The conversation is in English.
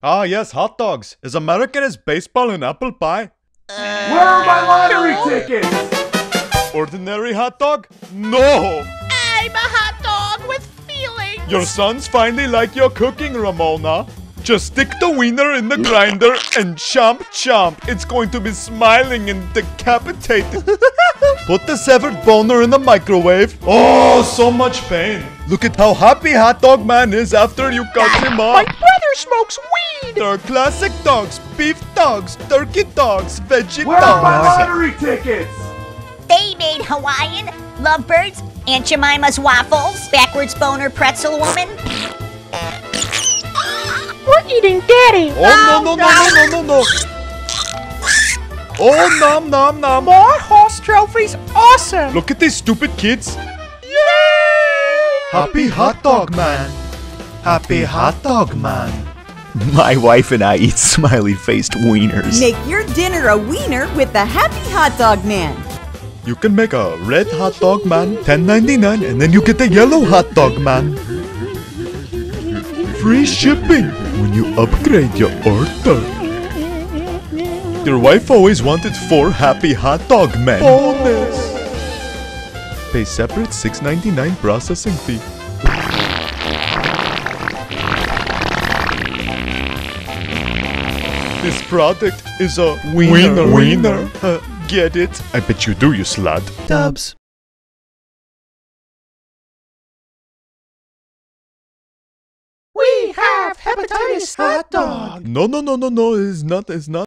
Ah, yes, hot dogs. As American as baseball and apple pie. Where are my lottery tickets? Ordinary hot dog? No! I'm a hot dog with feelings. Your sons finally like your cooking, Ramona. Just stick the wiener in the grinder and chomp chomp. It's going to be smiling and decapitated. Put the severed boner in the microwave. Oh, so much pain. Look at how happy Hot Dog Man is after you cut him My off. Brother smokes weed. There are classic dogs, beef dogs, turkey dogs, veggie Where are my dogs. lottery tickets? They made Hawaiian, lovebirds, Aunt Jemima's waffles, backwards boner pretzel woman. We're eating daddy. Oh, no, no, no, no, no, no, no. Oh, nom, nom, nom. More horse trophies. Awesome. Look at these stupid kids. Happy Hot Dog Man. Happy Hot Dog Man. My wife and I eat smiley faced wieners. Make your dinner a wiener with the Happy Hot Dog Man. You can make a red hot dog man, 10.99, and then you get a yellow hot dog man. Free shipping when you upgrade your order. Your wife always wanted four happy hot dog men. Bonus. Pay separate 6.99 processing fee. This product is a wiener. Wiener. Uh, get it? I bet you do, you slut. Dubs. We have hepatitis hot dog. No, no, no, no, no. It's not. It's not.